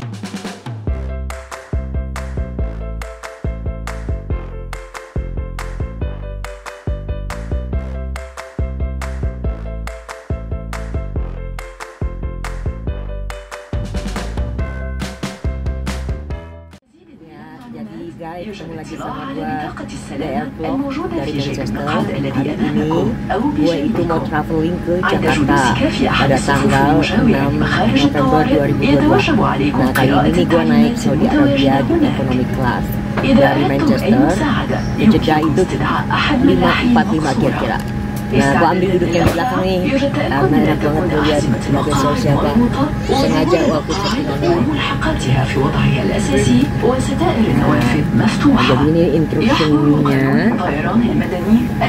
Ya, jadi guys, ketemu lagi sama gua di Airvlog dari Manchester. Hari ini gue itu mau traveling ke Jakarta pada tanggal 6 November 2022. Nah kali ini nih gue naik Saudi Arabia di economy class dari Nah, aku ambil duduk yang belakang nih Karena enak banget tuh lihat sebagai soal siapa Sengaja aku Nah, jadi ini instruksinya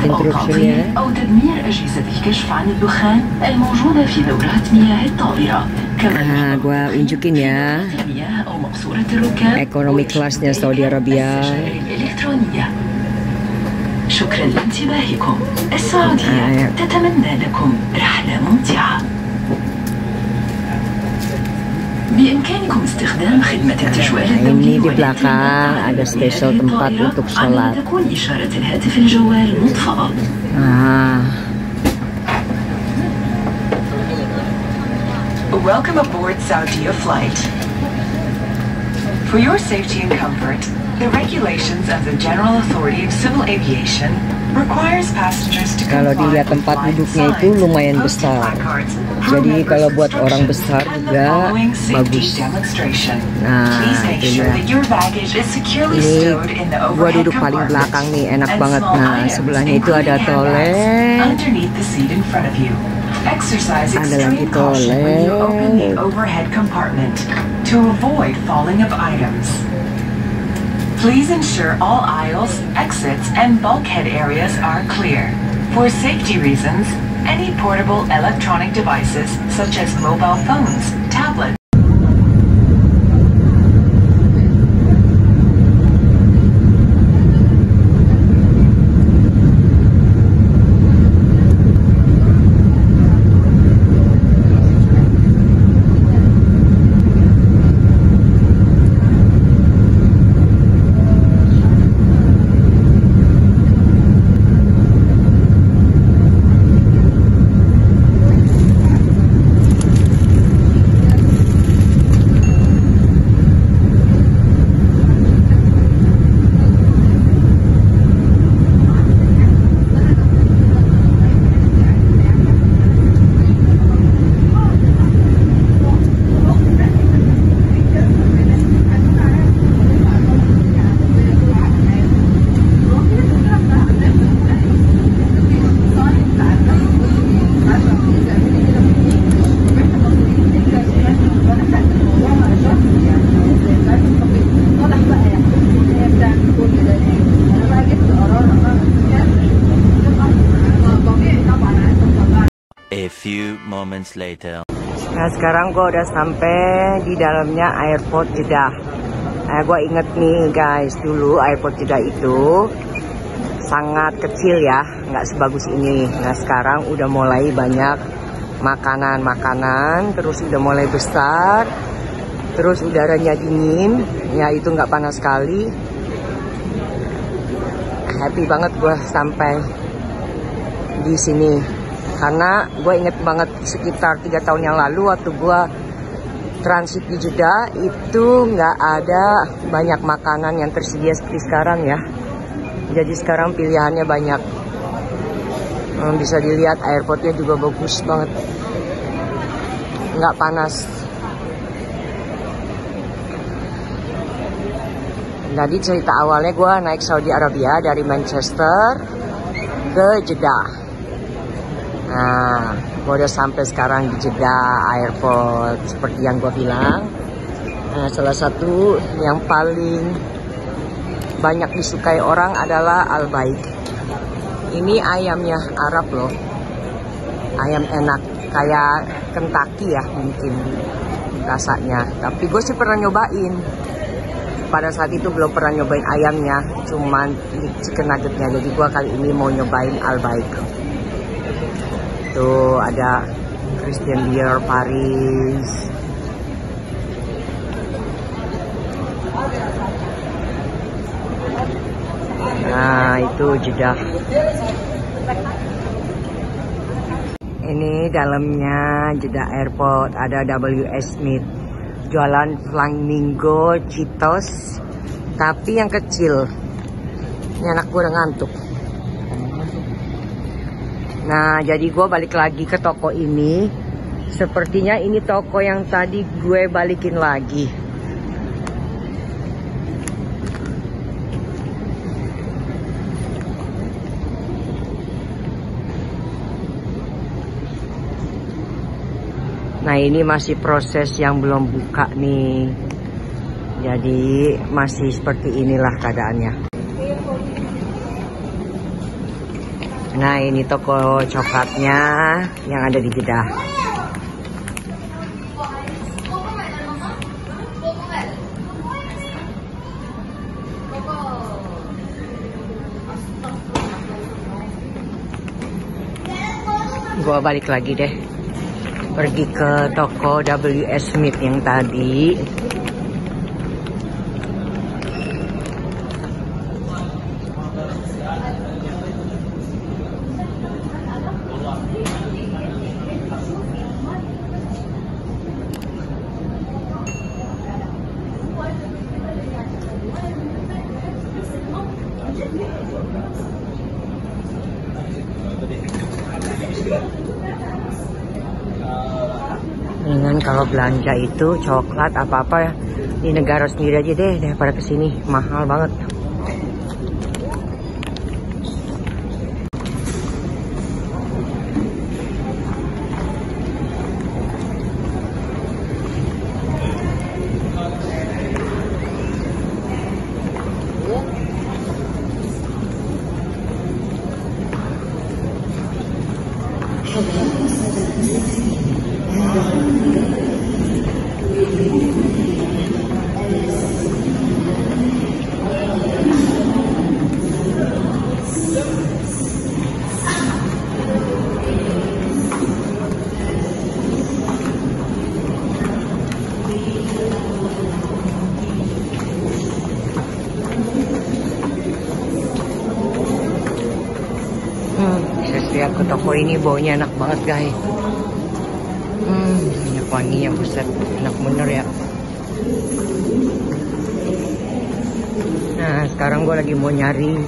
Instruksinya أو تدمير Nah, gue unjukin ya ekonomi kelasnya Saudi Arabia. شكرا لانتباهكم آه. السعودية تتمنى لكم رحلة ممتعة بإمكانكم استخدام خدمة التجوال Nah, الدولي di belakang ada tempat untuk sholat. أن تكون إشارة الهاتف الجوال مطفأة Welcome aboard Saudia flight. For your safety and comfort, the regulations of the General Authority of Civil Aviation requires passengers to Kalau dilihat tempat duduknya itu lumayan besar. Jadi kalau buat orang besar juga bagus. Nah, itu ini gua duduk paling belakang nih, enak banget. Nah, sebelahnya itu ada toilet. Underneath the seat in front of you. Exercise extreme caution when you open the overhead compartment to avoid falling of items. Please ensure all aisles, exits, and bulkhead areas are clear. For safety reasons, any portable electronic devices such as mobile phones, tablets, Few moments later. Nah sekarang gue udah sampai di dalamnya airport Jeddah. Nah gue inget nih guys dulu airport Jeddah itu sangat kecil ya, nggak sebagus ini. Nah sekarang udah mulai banyak makanan-makanan, terus udah mulai besar, terus udaranya dingin, ya itu nggak panas sekali. Happy banget gue sampai di sini karena gue inget banget sekitar tiga tahun yang lalu waktu gue transit di Jeddah itu nggak ada banyak makanan yang tersedia seperti sekarang ya. Jadi sekarang pilihannya banyak. Hmm, bisa dilihat airportnya juga bagus banget. Nggak panas. Jadi cerita awalnya gue naik Saudi Arabia dari Manchester ke Jeddah. Nah, gue udah sampai sekarang di Jeddah Airport seperti yang gue bilang. Nah, salah satu yang paling banyak disukai orang adalah Al Baik. Ini ayamnya Arab loh. Ayam enak kayak Kentucky ya mungkin rasanya. Tapi gue sih pernah nyobain. Pada saat itu belum pernah nyobain ayamnya, cuman chicken nuggetnya. Jadi gue kali ini mau nyobain Al Baik. Tuh ada Christian Dior Paris. Nah, itu jedah Ini dalamnya jeda Airport ada WS Smith. Jualan flamingo Citos tapi yang kecil. Ini anak gue udah ngantuk. Nah, jadi gue balik lagi ke toko ini. Sepertinya ini toko yang tadi gue balikin lagi. Nah ini masih proses yang belum buka nih Jadi masih seperti inilah keadaannya Nah ini toko coklatnya yang ada di Jeddah. Gua balik lagi deh. Pergi ke toko WS Smith yang tadi kalau belanja itu coklat apa-apa ya. Di negara sendiri aja deh daripada ke sini. Mahal banget. Hmm, toko ini baunya enak banget guys. Hmm, banyak wanginya buset, enak bener ya. Nah, sekarang gue lagi mau nyari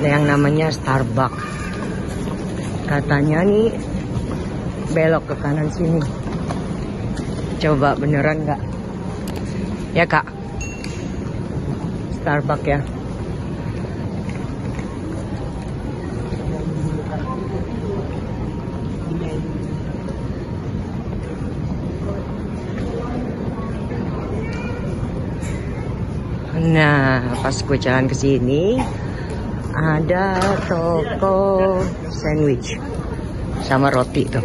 yang namanya Starbucks. Katanya nih belok ke kanan sini. Coba beneran nggak? Ya kak, Starbucks ya. Nah, pas gue jalan ke sini ada toko sandwich sama roti tuh.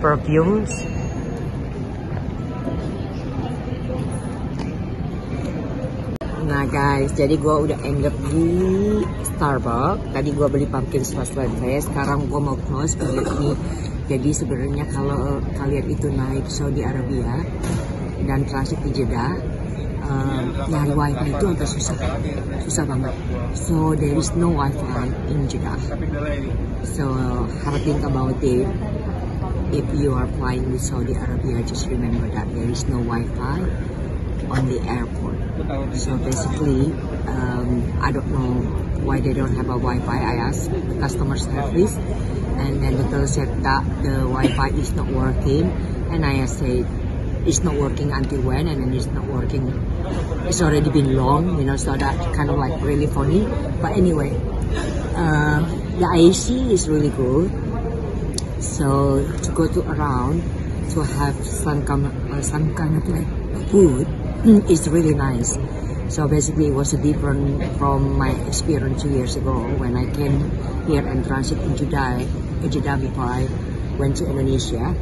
perfumes. Nah guys, jadi gue udah end up di Starbucks. Tadi gue beli pumpkin spice latte, sekarang gue mau close beli ini. Jadi sebenarnya kalau kalian itu naik Saudi Arabia dan transit di Jeddah, um, nyari wifi itu agak susah, susah banget. So there is no wifi in Jeddah. So a think about it. If you are flying with Saudi Arabia, just remember that there is no Wi-Fi on the airport. So basically, um, I don't know why they don't have a Wi-Fi. I asked the customer service, and then the girl said that the Wi-Fi is not working, and I said it's not working until when, and then it's not working. It's already been long, you know, so that kind of like really funny. But anyway, uh, the AC is really good. So to go to around to have some kind of, uh, some kind of like food is really nice. So basically, it was different from my experience two years ago when I came here and transit in Jeddah, Jeddah before I went to Indonesia.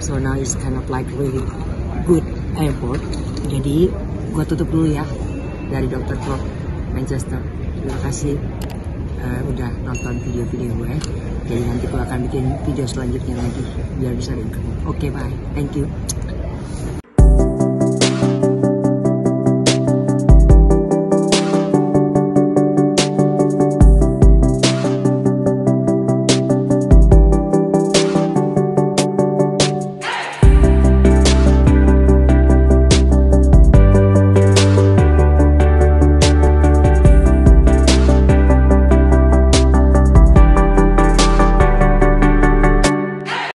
So now it's kind of like really good airport. Jadi gua tutup dulu ya dari Dr. Club Manchester. Terima kasih uh, udah nonton video-video gue. Jadi nanti gue akan bikin video selanjutnya lagi biar bisa income. Oke, okay, bye. Thank you.